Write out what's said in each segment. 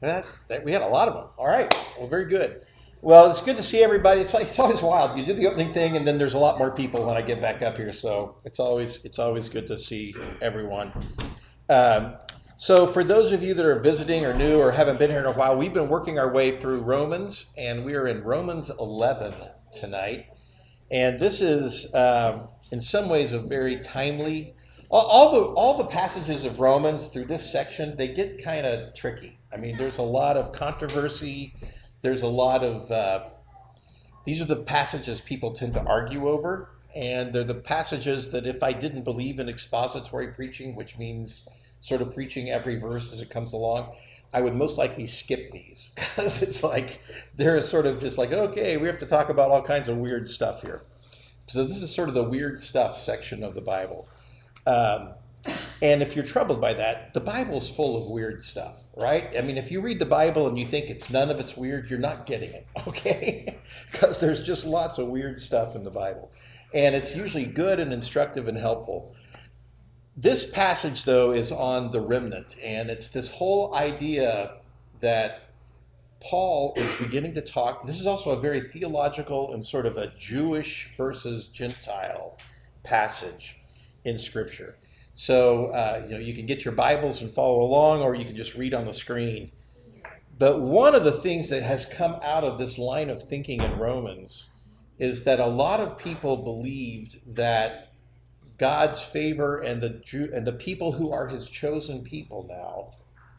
That, that, we had a lot of them. All right. Well, very good. Well, it's good to see everybody. It's like, it's always wild. You do the opening thing, and then there's a lot more people when I get back up here. So it's always it's always good to see everyone. Um, so for those of you that are visiting or new or haven't been here in a while, we've been working our way through Romans, and we are in Romans 11 tonight. And this is, um, in some ways, a very timely. All, all the all the passages of Romans through this section they get kind of tricky. I mean, there's a lot of controversy. There's a lot of. Uh, these are the passages people tend to argue over, and they're the passages that if I didn't believe in expository preaching, which means sort of preaching every verse as it comes along, I would most likely skip these because it's like they're sort of just like, okay, we have to talk about all kinds of weird stuff here. So this is sort of the weird stuff section of the Bible. Um, and if you're troubled by that, the Bible's full of weird stuff, right? I mean, if you read the Bible and you think it's none of it's weird, you're not getting it, okay? because there's just lots of weird stuff in the Bible. And it's usually good and instructive and helpful. This passage, though, is on the remnant, and it's this whole idea that Paul is beginning to talk. This is also a very theological and sort of a Jewish versus Gentile passage in Scripture. So uh, you know you can get your Bibles and follow along, or you can just read on the screen. But one of the things that has come out of this line of thinking in Romans is that a lot of people believed that God's favor and the Jew, and the people who are His chosen people now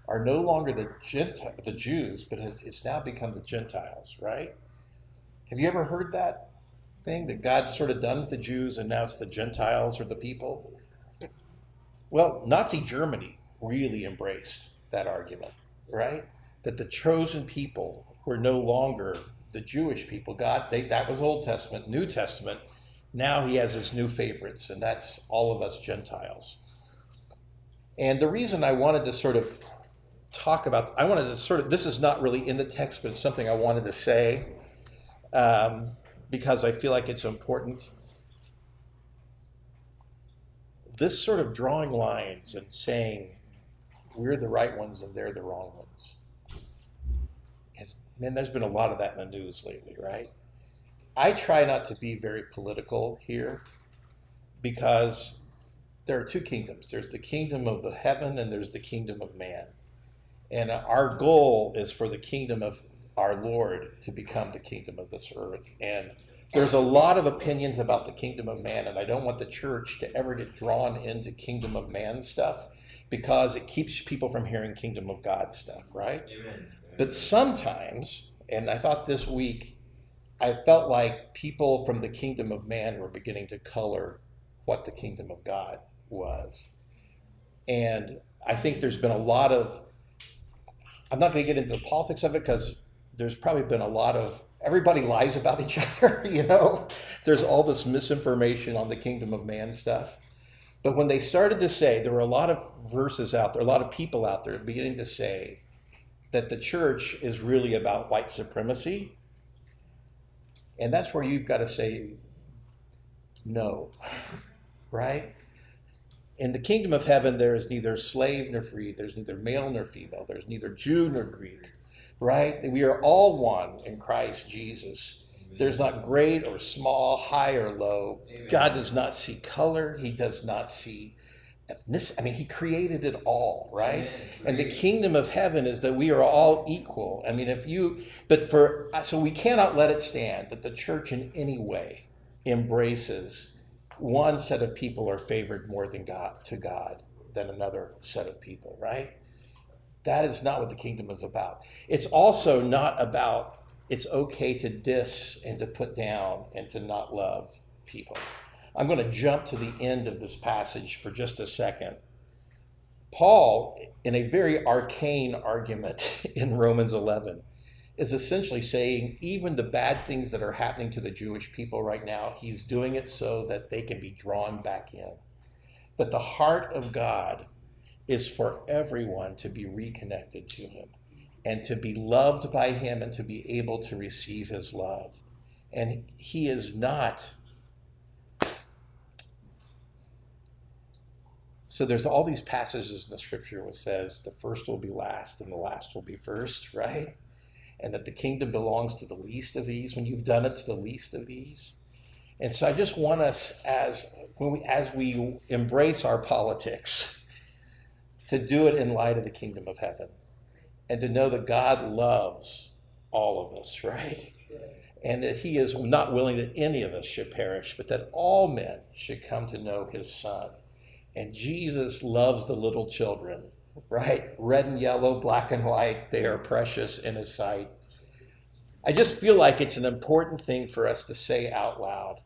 are no longer the Gentile, the Jews, but it's now become the Gentiles. Right? Have you ever heard that thing that God's sort of done with the Jews and now it's the Gentiles or the people? Well, Nazi Germany really embraced that argument, right? That the chosen people were no longer the Jewish people. God, they, that was Old Testament, New Testament now he has his new favorites, and that's all of us Gentiles. And the reason I wanted to sort of talk about, I wanted to sort of, this is not really in the text, but it's something I wanted to say um, because I feel like it's important. This sort of drawing lines and saying we're the right ones and they're the wrong ones. Has, man, there's been a lot of that in the news lately, right? I try not to be very political here because there are two kingdoms there's the kingdom of the heaven and there's the kingdom of man. And our goal is for the kingdom of our Lord to become the kingdom of this earth. And there's a lot of opinions about the kingdom of man, and I don't want the church to ever get drawn into kingdom of man stuff because it keeps people from hearing kingdom of God stuff, right? Amen. But sometimes, and I thought this week I felt like people from the kingdom of man were beginning to color what the kingdom of God was. And I think there's been a lot of, I'm not going to get into the politics of it because there's probably been a lot of, everybody lies about each other, you know? There's all this misinformation on the kingdom of man stuff. But when they started to say, there were a lot of verses out there, a lot of people out there beginning to say that the church is really about white supremacy and that's where you've got to say no, right? In the kingdom of heaven, there is neither slave nor free, there's neither male nor female, there's neither Jew nor Greek, right? We are all one in Christ Jesus. There's not great or small, high or low. God does not see color, He does not see ethnicity. I mean, he created it all, right? And the kingdom of heaven is that we are all equal. I mean, if you, but for, so we cannot let it stand that the church in any way embraces one set of people are favored more than God to God than another set of people, right? That is not what the kingdom is about. It's also not about it's okay to diss and to put down and to not love people. I'm going to jump to the end of this passage for just a second. Paul, in a very arcane argument in Romans 11, is essentially saying even the bad things that are happening to the Jewish people right now, he's doing it so that they can be drawn back in. That the heart of God is for everyone to be reconnected to him and to be loved by him and to be able to receive his love. And he is not so there's all these passages in the scripture which says the first will be last and the last will be first, right? And that the kingdom belongs to the least of these when you've done it to the least of these. And so I just want us as when we as we embrace our politics to do it in light of the kingdom of heaven and to know that God loves all of us, right? And that he is not willing that any of us should perish, but that all men should come to know his son. And Jesus loves the little children, right? Red and yellow, black and white, they are precious in his sight. I just feel like it's an important thing for us to say out loud.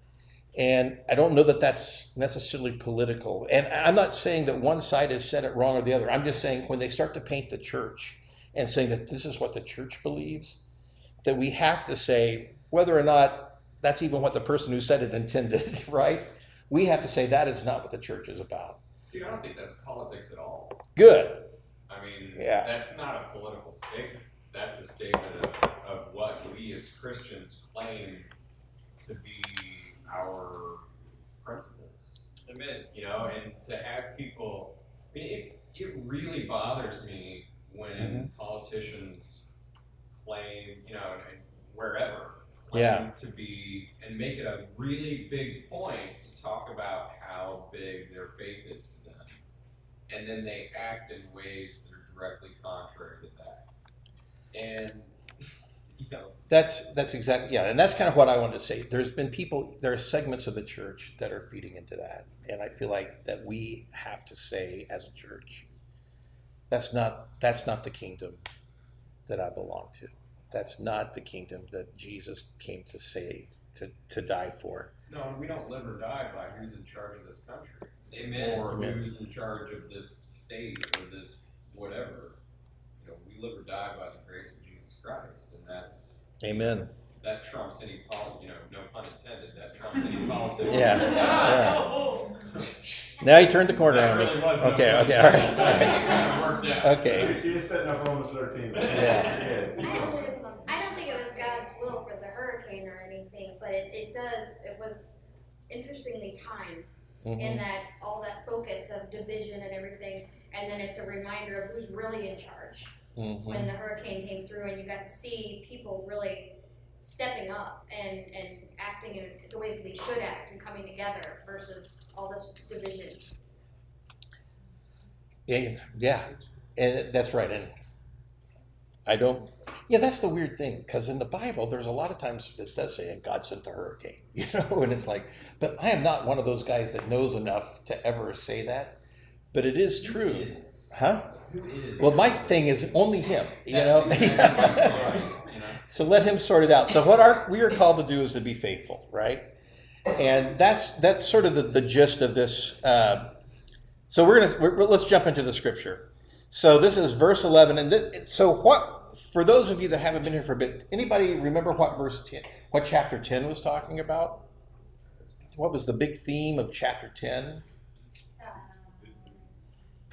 And I don't know that that's necessarily political. And I'm not saying that one side has said it wrong or the other. I'm just saying when they start to paint the church and saying that this is what the church believes, that we have to say whether or not that's even what the person who said it intended, right? We have to say that is not what the church is about. See, I don't think that's politics at all. Good. I mean, Yeah. that's not a political statement. That's a statement of, of what we as Christians claim to be our principles. Amen. You know, and to have people, I mean, it, it really bothers me when Mhm. politicians claim, you know, wherever, claim Yeah. to be, and make it a really big point to talk about how big their faith is to them. And then they act in ways that are directly contrary to that. And, you know, That's that's exactly yeah, and that's kind of what I wanted to say. There's been people, there are segments of the church that are feeding into that, and I feel like that we have to say as a church, that's not that's not the kingdom that I belong to. That's not the kingdom that Jesus came to save, to to die for. no, we don't live or die by who's in charge of this country. Amen. or Amen. who's in charge of this state or this whatever. You know, we live or die by the grace of Jesus Christ, and that's Amen. that trumps any pol. You know, no pun intended. That trumps any politics. Yeah, yeah. Now you turned the corner That on me. really was no Okay, pun okay, all right, intended. all I think right. it kind of worked out. Okay. You're just setting up Romans 13. Yeah. Yeah. I don't, think it was God's will for the hurricane or anything, but it, it does, it was interestingly timed in Mhm. that, all that focus of division and everything, and then it's a reminder of who's really in charge. Mhm. When the hurricane came through and you got to see people really stepping up and, and acting in the way that they should act and coming together versus all this division. Yeah, yeah, and that's right. And I don't. Yeah, that's the weird thing because in the Bible, there's a lot of times it does say, "And God sent the hurricane," you know, and it's like, but I am not one of those guys that knows enough to ever say that. But it is true, huh? Well, my thing is only him, you know. exactly right, you know? So let him sort it out. So what our we are called to do is to be faithful, right? And that's that's sort of the, the gist of this. Uh, so we're gonna we're, let's jump into the scripture. So this is verse eleven, and th- so what for those of you that haven't been here for a bit, anybody remember what verse ten, what chapter ten was talking about? What was the big theme of chapter ten?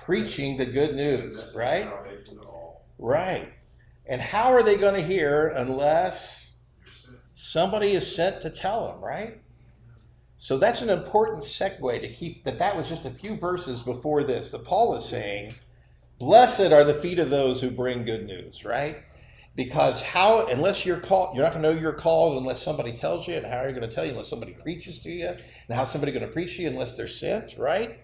Preaching the good news, right? Salvation to all. Right. And how are they going to hear unless somebody is sent to tell them, right? So that's an important segue to keep that that was just a few verses before this that Paul is saying, blessed are the feet of those who bring good news, right? Because how unless you're called, you're not going to know you're called unless somebody tells you, and how are you going to tell you unless somebody preaches to you, and how's somebody going to preach to you unless they're sent, right?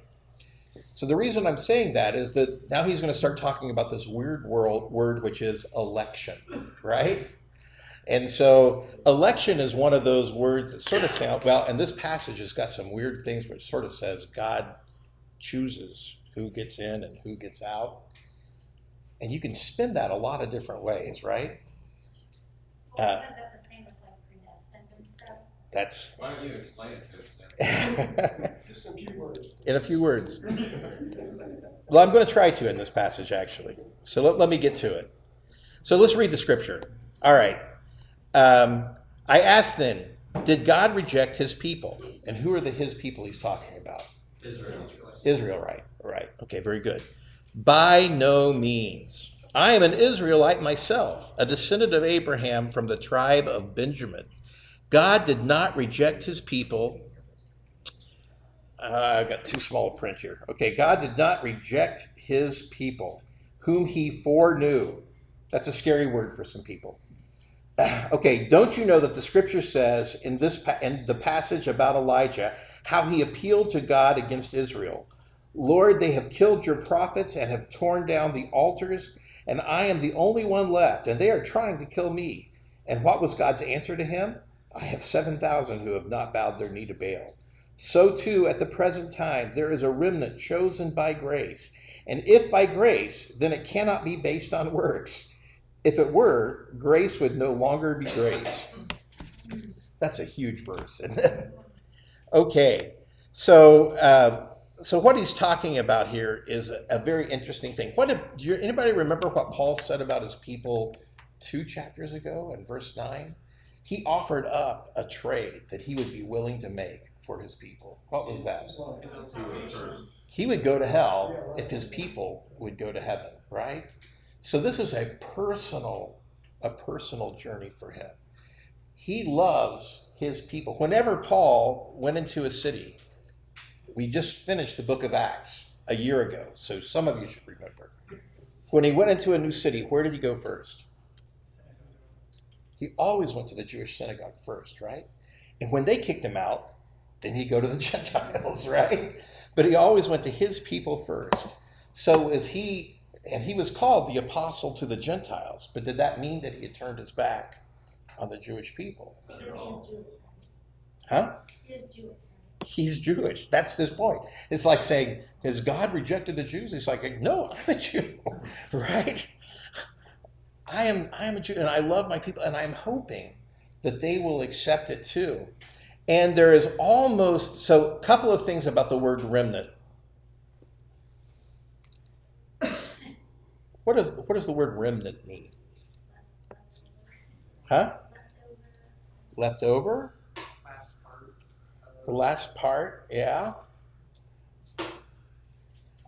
So the reason I'm saying that is that now he's going to start talking about this weird world word, which is election, right? And so election is one of those words that sort of sound well, and this passage has got some weird things which sort of says God chooses who gets in and who gets out. And you can spin that a lot of different ways, right? Well, Uh, that the same as like predestined and stuff? That's Why don't you explain it to us? Just a few words. in a few words. Well, I'm going to try to in this passage, actually. So let, let me get to it. So let's read the scripture. All right. Um, I asked then, did God reject his people? And who are the his people he's talking about? Israel. Israel, right? Right. Okay, very good. By no means. I am an Israelite myself, a descendant of Abraham from the tribe of Benjamin. God did not reject his people Uh, I got too small a print here. Okay, God did not reject his people, whom he foreknew. That's a scary word for some people. Okay, don't you know that the scripture says in this in the passage about Elijah how he appealed to God against Israel? Lord, they have killed your prophets and have torn down the altars, and I am the only one left, and they are trying to kill me. And what was God's answer to him? I have 7,000 who have not bowed their knee to Baal. So too, at the present time, there is a remnant chosen by grace. And if by grace, then it cannot be based on works. If it were, grace would no longer be grace. That's a huge verse. okay, so uh, so what he's talking about here is a, a very interesting thing. What did do you, anybody remember what Paul said about his people two chapters ago in verse nine? He offered up a trade that he would be willing to make for his people. What was that? He would go to hell if his people would go to heaven, right? So this is a personal, a personal journey for him. He loves his people. Whenever Paul went into a city, we just finished the book of Acts a year ago, so some of you should remember. When he went into a new city, where did he go first? He always went to the Jewish synagogue first, right? And when they kicked him out, then he'd go to the Gentiles, right? But he always went to his people first. So as he and he was called the apostle to the Gentiles, but did that mean that he had turned his back on the Jewish people? Huh? He is Jewish. He's Jewish. That's his point. It's like saying, has God rejected the Jews? He's like, no, I'm a Jew, right? I am, I am a Jew, and I love my people, and I'm hoping that they will accept it too. And there is almost so a couple of things about the word remnant. What does what does the word remnant mean? Huh? Leftover? The last part, yeah.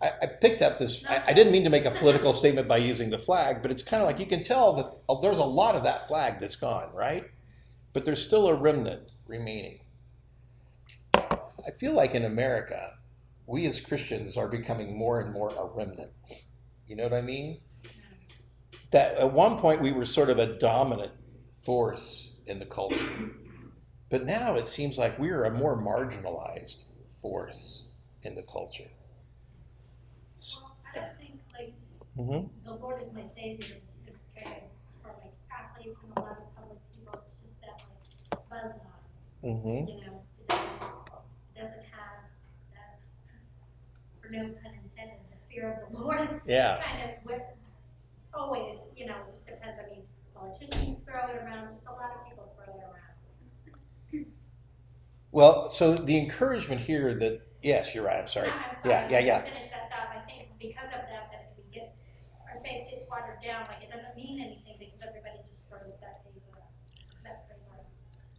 I, I picked up this. I, I didn't mean to make a political statement by using the flag, but it's kind of like you can tell that oh, there's a lot of that flag that's gone, right? But there's still a remnant remaining. I feel like in America, we as Christians are becoming more and more a remnant. You know what I mean? That at one point we were sort of a dominant force in the culture. But now it seems like we're a more marginalized force in the culture. Well, I don't think like hmm the Lord is my savior is, is of for like athletes and a lot of public people. It's just that like buzz on, hmm you know, it doesn't, doesn't have that, for no pun intended, the fear of the Lord. Yeah. Kind of what, always, you know, it just depends. I mean, politicians throw it around, just a lot of people throw it around. Well, so the encouragement here that yes, you're right. I'm sorry. No, I'm sorry, Yeah, yeah, yeah. Finish that thought, I think because of that, that we get, our faith down, like it doesn't mean anything because everybody just throws that phrase around.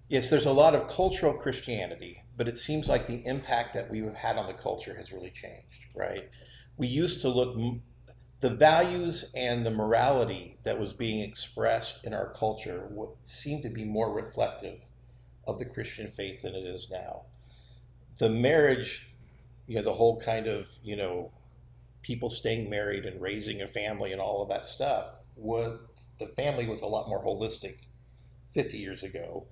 Yes, there's a lot of cultural Christianity, but it seems like the impact that we've had on the culture has really changed, right? We used to look, the values and the morality that was being expressed in our culture would seem to be more reflective of the Christian faith than it is now. The marriage, you know, the whole kind of, you know, people staying married and raising a family and all of that stuff, the family was a lot more holistic 50 years ago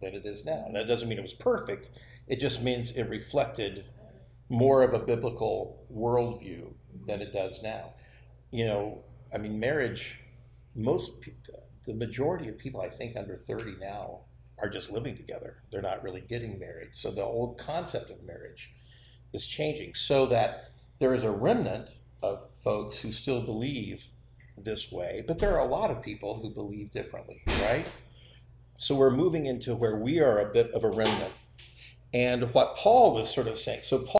than it is now. And that doesn't mean it was perfect. It just means it reflected more of a biblical worldview than it does now. You know, I mean, marriage, most, pe- the majority of people I think under 30 now are just living together. They're not really getting married. So the old concept of marriage is changing so that there is a remnant of folks who still believe this way, but there are a lot of people who believe differently, right? So we're moving into where we are a bit of a remnant. And what Paul was sort of saying, so Paul